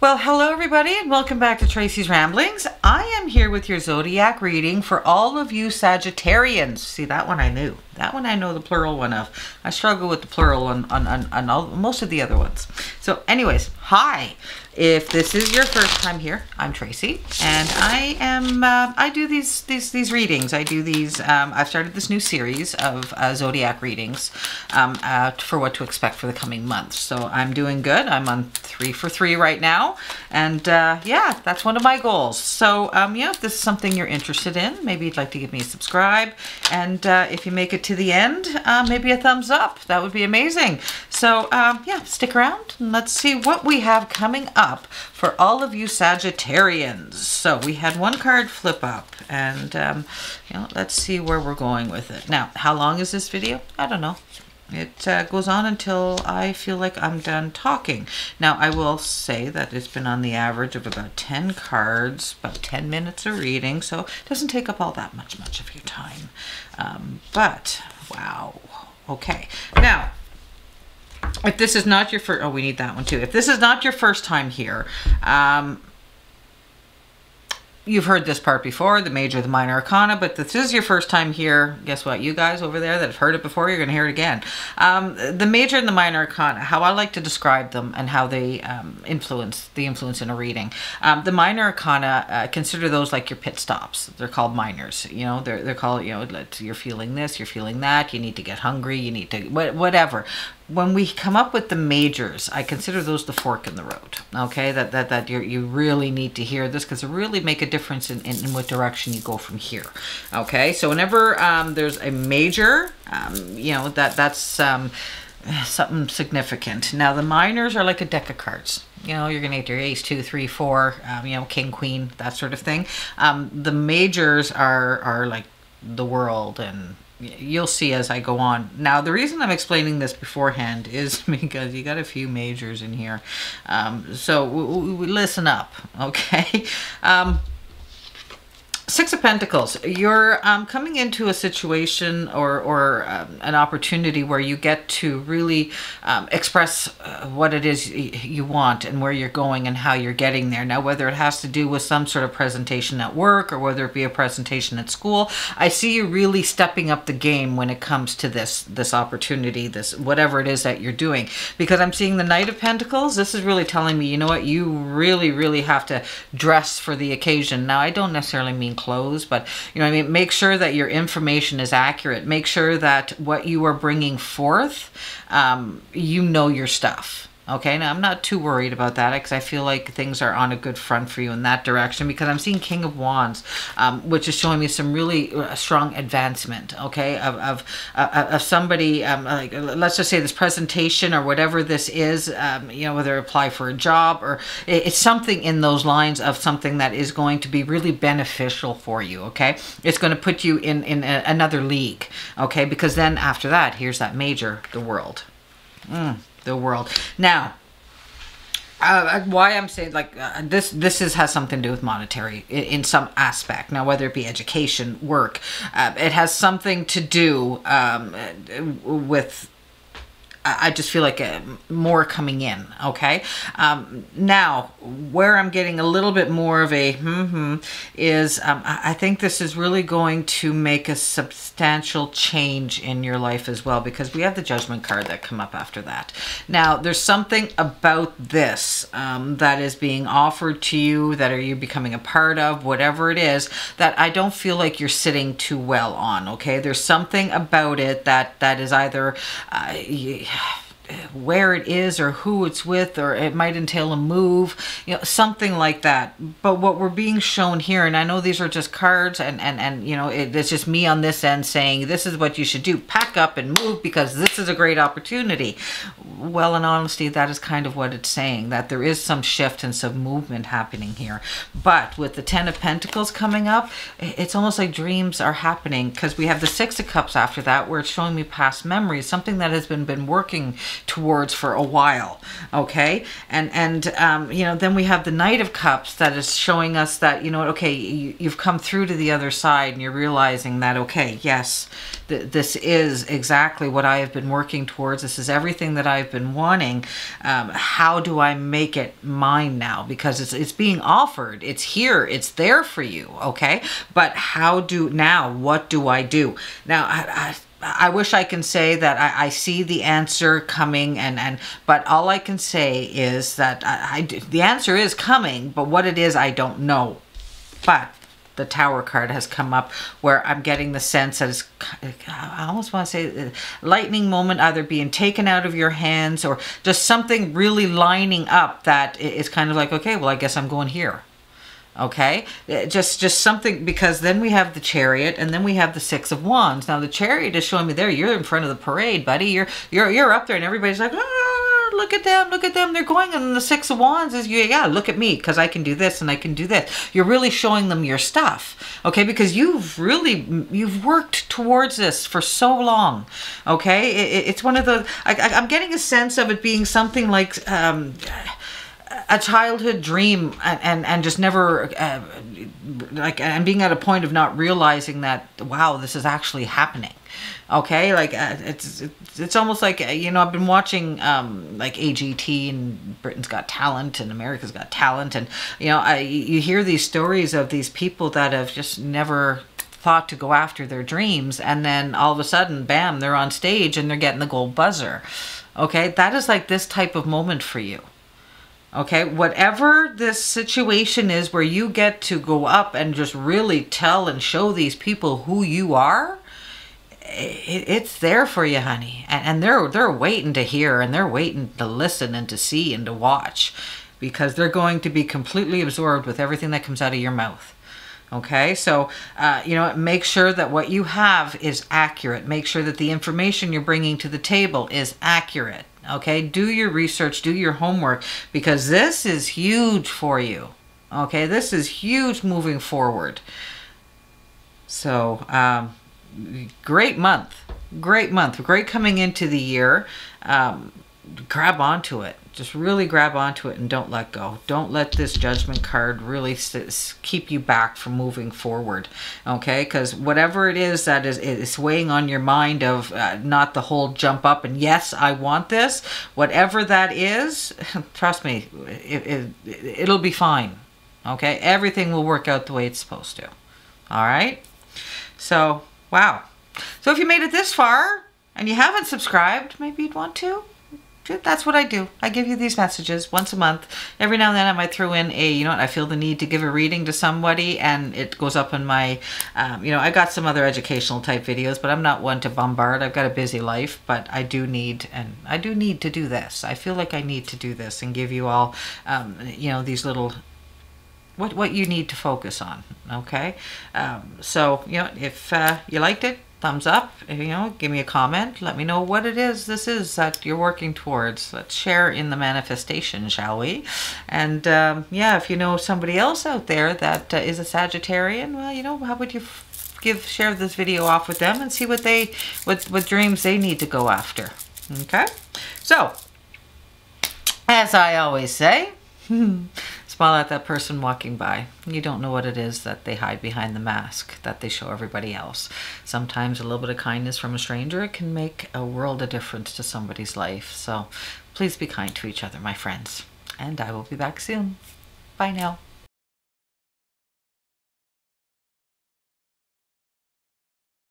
Well, hello everybody and welcome back to Tracey's Ramblings. I am here with your zodiac reading for all of you Sagittarians. See, that one I knew. That one I know the plural one of. I struggle with the plural on, on, on, on all, most of the other ones. So anyways, hi. If this is your first time here, I'm Tracey, and I am uh, I do these these these readings. I do these. Um, I've started this new series of uh, zodiac readings um, uh, for what to expect for the coming months. So I'm doing good. I'm on three for three right now, and uh, yeah, that's one of my goals. So um, yeah, if this is something you're interested in, maybe you'd like to give me a subscribe, and uh, if you make it to the end, uh, maybe a thumbs up. That would be amazing. So um, yeah, stick around and let's see what we have coming up for all of you Sagittarians. So we had one card flip up and um, you know, let's see where we're going with it. Now, how long is this video? I don't know. It uh, goes on until I feel like I'm done talking. Now, I will say that it's been on the average of about 10 cards, about 10 minutes of reading, so it doesn't take up all that much, much of your time. Um, but, wow. Okay. Now, if this is not your first, oh, we need that one too. If this is not your first time here, um, you've heard this part before, the major, the minor arcana, but this is your first time here. Guess what? You guys over there that have heard it before, you're going to hear it again. Um, the major and the minor arcana, how I like to describe them and how they um, influence, the influence in a reading. Um, the minor arcana, uh, consider those like your pit stops. They're called minors. You know, they're, they're called, you know, you're feeling this, you're feeling that, you need to get hungry, you need to, whatever when we come up with the majors, I consider those the fork in the road. Okay, that that that you really need to hear this because it really make a difference in, in, in, what direction you go from here. Okay, so whenever um, there's a major, um, you know that that's um, something significant. Now the minors are like a deck of cards. You know, you're gonna get your ace, two, three, four, um, you know, king, queen, that sort of thing. Um, the majors are are like the world and you'll see as I go on. Now, the reason I'm explaining this beforehand is because you got a few majors in here. Um, so listen up, okay? Um, Six of Pentacles, you're um, coming into a situation or, or um, an opportunity where you get to really um, express uh, what it is you want and where you're going and how you're getting there. Now, whether it has to do with some sort of presentation at work or whether it be a presentation at school, I see you really stepping up the game when it comes to this, this opportunity, this whatever it is that you're doing. Because I'm seeing the Knight of Pentacles, this is really telling me, you know what, you really, really have to dress for the occasion. Now, I don't necessarily mean clothes, but you know, I mean, make sure that your information is accurate. Make sure that what you are bringing forth, um, you know your stuff. Okay, now I'm not too worried about that because I feel like things are on a good front for you in that direction because I'm seeing King of Wands, um, which is showing me some really uh, strong advancement, okay, of, of, uh, of somebody, um, like, let's just say this presentation or whatever this is, um, you know, whether apply for a job or it's something in those lines of something that is going to be really beneficial for you, okay? It's going to put you in, in a, another league, okay? Because then after that, here's that major, the world. Mm the world. Now, uh, why I'm saying like uh, this this is has something to do with monetary in, in some aspect now whether it be education work uh, it has something to do um, with I just feel like uh, more coming in. Okay. Um, now, where I'm getting a little bit more of a hmm is um, I think this is really going to make a substantial change in your life as well because we have the judgment card that come up after that. Now, there's something about this um, that is being offered to you that are you becoming a part of, whatever it is, that I don't feel like you're sitting too well on. Okay. There's something about it that that is either. Uh, yeah where it is or who it's with or it might entail a move you know something like that. But what we're being shown here and i know these are just cards and and and you know it, it's just me on this end saying this is what you should do. Pack up and move because this is a great opportunity. Well in honesty that is kind of what it's saying that there is some shift and some movement happening here. But with the ten of pentacles coming up it's almost like dreams are happening because we have the six of cups after that where it's showing me past memories something that has been been working towards for a while. Okay, and and um, you know then we have the Knight of Cups that is showing us that you know okay you, you've come through to the other side and you're realizing that okay yes th- this is exactly what I have been working towards. This is everything that I've been wanting. Um, how do I make it mine now? Because it's it's being offered. It's here. It's there for you. Okay, but how do now? What do I do now? I, I, I wish I can say that I, I, see the answer coming and, and but all I can say is that I, I, the answer is coming, but what it is I don't know. But the tower card has come up where I'm getting the sense that it's, I almost want to say uh, lightning moment either being taken out of your hands or just something really lining up that is kind of like, okay, well, I guess I'm going here okay? Uh, just just something because then we have the chariot and then we have the six of wands. Now the chariot is showing me there you're in front of the parade buddy. You're you're you're up there and everybody's like ah, look at them look at them. They're going and the six of wands. Is you yeah look at me because i can do this and i can do this. You're really showing them your stuff okay? Because you've really you've worked towards this for so long okay? It, it's one of the I, i'm getting a sense of it being something like um a childhood dream and, and, and just never uh, like and being at a point of not realizing that wow this is actually happening okay? Like uh, it's, it's almost like uh, you know i've been watching um like agt and britain's got talent and america's got talent and you know I, you hear these stories of these people that have just never thought to go after their dreams and then all of a sudden bam they're on stage and they're getting the gold buzzer okay? That is like this type of moment for you Okay, whatever this situation is where you get to go up and just really tell and show these people who you are, it's there for you, honey. And, they're they're waiting to hear and they're waiting to listen and to see and to watch because they're going to be completely absorbed with everything that comes out of your mouth. Okay, so uh, you know, make sure that what you have is accurate. Make sure that the information you're bringing to the table is accurate. Okay, do your research, do your homework, because this is huge for you. Okay, this is huge moving forward. So, um, great month. Great month. Great coming into the year. Um, grab onto it just really grab onto it and don't let go. Don't let this judgment card really keep you back from moving forward. Okay, because whatever it is that is, is weighing on your mind of uh, not the whole jump up and yes, I want this, whatever that is, trust me, it, it, it'll be fine. Okay, everything will work out the way it's supposed to. All right, so wow. So if you made it this far and you haven't subscribed, maybe you'd want to that's what I do. I give you these messages once a month. Every now and then I might throw in a, you know what, I feel the need to give a reading to somebody and it goes up in my, um, you know, I got some other educational type videos, but I'm not one to bombard. I've got a busy life, but I do need, and I do need to do this. I feel like I need to do this and give you all, um, you know, these little what what you need to focus on okay um, so you know if uh, you liked it thumbs up, you know, give me a comment. Let me know what it is this is that you're working towards. Let's share in the manifestation, shall we? And um, yeah, if you know somebody else out there that uh, is a Sagittarian, well, you know, how would you give share this video off with them and see what they what what dreams they need to go after. Okay? So, as I always say, smile at that person walking by. You don't know what it is that they hide behind the mask that they show everybody else. Sometimes a little bit of kindness from a stranger can make a world of difference to somebody's life. So please be kind to each other, my friends. And I will be back soon. Bye now.